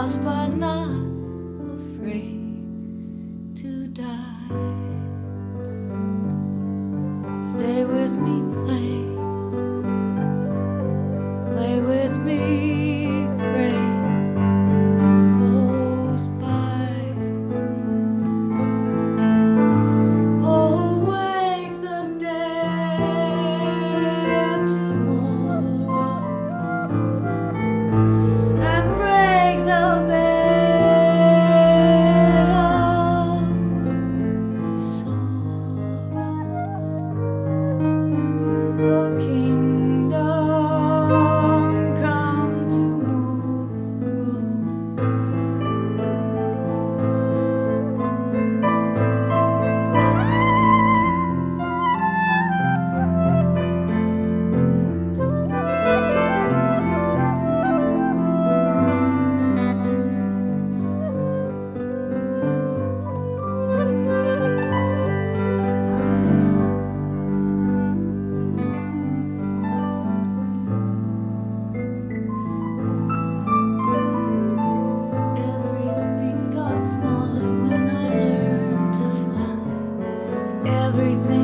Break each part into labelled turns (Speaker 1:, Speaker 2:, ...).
Speaker 1: lost, but not afraid to die. Stay with me, play. everything.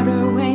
Speaker 1: water